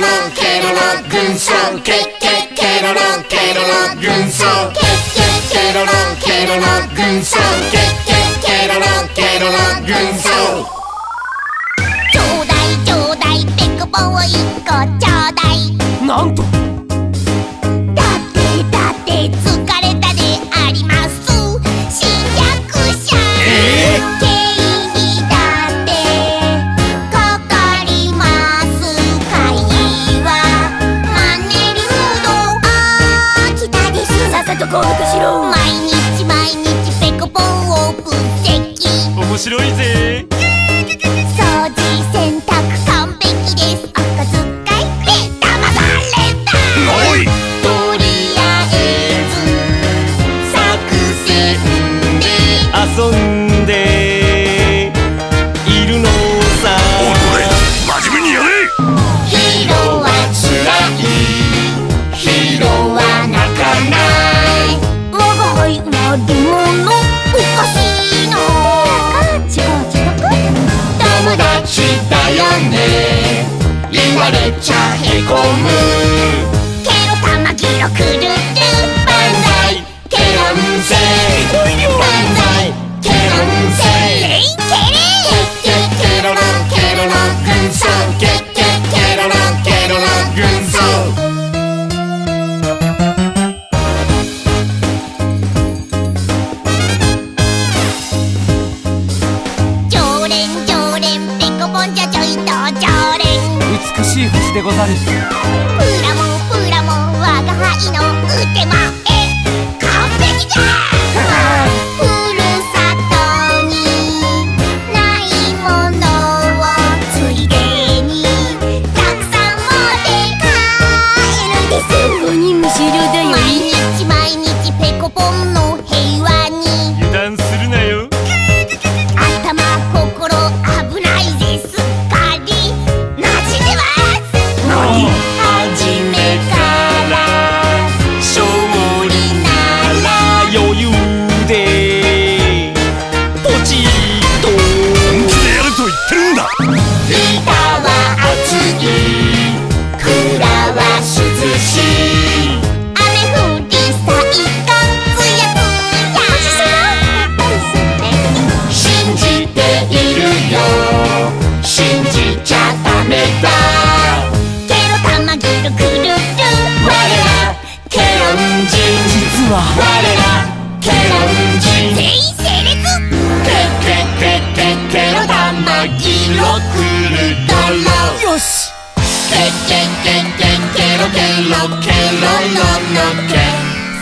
ロケロロ軍曹ケケケロロケロロ軍曹ケケケロロケロロ軍曹ケケケロロケロロ軍曹ちょうだいちょうだいペコボを一個ちょうだいなんと面白いぜ。れちゃへこむ。ケロ玉しい星でござるし。プラモプラモ我が輩のうてまがだろよしんけケロケロケロロロケ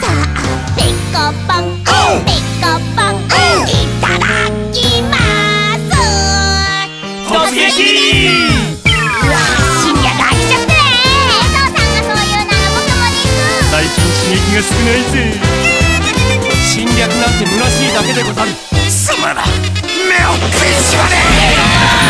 さあコンコンいただきます。うゃさんがそう言うならもくが少ないぜ。侵略なんて虚しいだけでござる。貴様ら目を食いしばれ